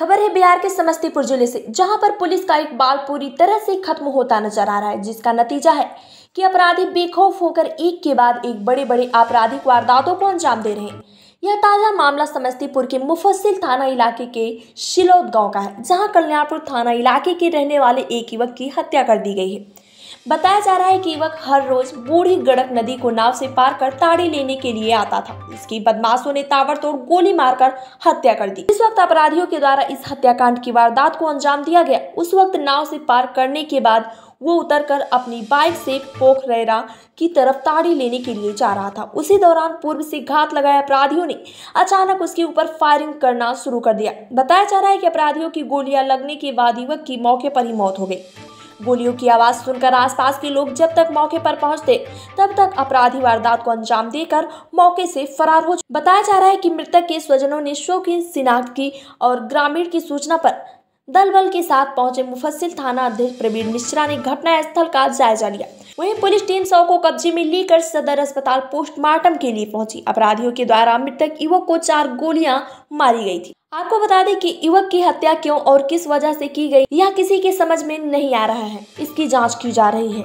खबर है बिहार के समस्तीपुर ज़िले से, जहाँ पर पुलिस का एक बाल पूरी तरह से खत्म होता नज़र आ रहा है, जिसका नतीजा है कि अपराधी बेखौफ होकर एक के बाद एक बड़े बड़े आपराधिक वारदातों को अंजाम दे रहे हैं। यह ताज़ा मामला समस्तीपुर के मुफस्सिल थाना इलाके के शिलौद गाँव का है, जहाँ कल्याणपुर थाना इलाके के रहने वाले एक युवक की हत्या कर दी गई है। बताया जा रहा है कि युवक हर रोज बूढ़ी गड़क नदी को नाव से पार कर ताड़ी लेने के लिए आता था। इसकी बदमाशों ने ताबड़तोड़ गोली मारकर हत्या कर दी। इस वक्त अपराधियों के द्वारा इस हत्याकांड की वारदात को अंजाम दिया गया। उस वक्त नाव से पार करने के बाद वो उतरकर अपनी बाइक से पोखरेरा की तरफ़ ताड़ी लेने के लिए जा रहा था। उसी दौरान पूर्व से घात लगाए अपराधियों ने अचानक उसके ऊपर फायरिंग करना शुरू कर दिया। बताया जा रहा है कि अपराधियों की गोलियाँ लगने के बाद युवक की मौके पर ही मौत हो गई। गोलियों की आवाज़ सुनकर आसपास के लोग जब तक मौके पर पहुँचते, तब तक अपराधी वारदात को अंजाम देकर मौके से फरार हो बताया जा रहा है कि मृतक के स्वजनों ने शो की शिनाख्त की और ग्रामीण की सूचना पर दल बल के साथ पहुँचे मुफस्सिल थाना अध्यक्ष प्रवीण मिश्रा ने घटना स्थल का जायजा लिया। वहीं पुलिस टीम सौ को कब्जे में लेकर सदर अस्पताल पोस्टमार्टम के लिए पहुँची। अपराधियों के द्वारा मृतक युवक को चार गोलियाँ मारी गई थी। आपको बता दें कि युवक की हत्या क्यों और किस वजह से की गई, यह किसी के समझ में नहीं आ रहा है। इसकी जाँच की जा रही है।